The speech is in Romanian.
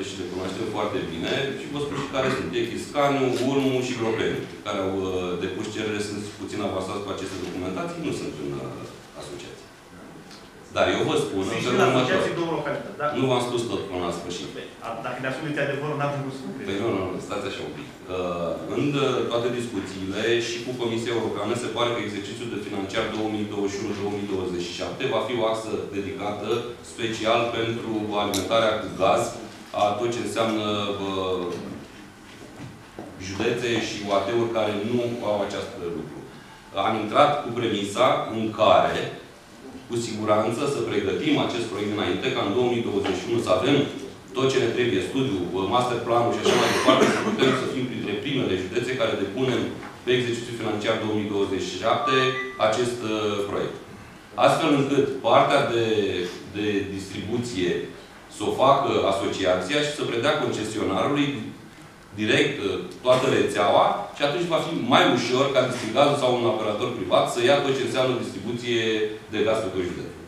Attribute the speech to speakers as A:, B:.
A: poate și le cunoaștem foarte bine și vă spun și care sunt. Echiscaniu, Urmu și Glopeniu, care au uh, depus cerere, sunt puțin avansați cu aceste documentații, nu sunt în uh, asociație. Dar eu vă spun în
B: Sunt și
A: felul
B: la
A: următor.
B: asociații două localități, da?
A: Nu v-am spus tot până la sfârșit.
B: A- Dacă ne asumiți adevărul, n-am vrut să
A: Păi nu, nu, nu, stați așa un pic. Uh, în uh, toate discuțiile și cu Comisia Europeană se pare că exercițiul de financiar 2021-2027 va fi o axă dedicată special pentru alimentarea cu gaz a tot ce înseamnă uh, județe și UAT-uri care nu au acest lucru. Am intrat cu premisa în care, cu siguranță, să pregătim acest proiect înainte, ca în 2021 să avem tot ce ne trebuie, studiu, master planul și așa mai departe, să putem să fim printre primele județe care depunem pe exercițiul financiar 2027 acest uh, proiect. Astfel încât partea de, de distribuție să o facă asociația și să predea concesionarului direct uh, toată rețeaua și atunci va fi mai ușor ca distrigazul sau un operator privat să ia tot ce înseamnă distribuție de gaz pe tot județul.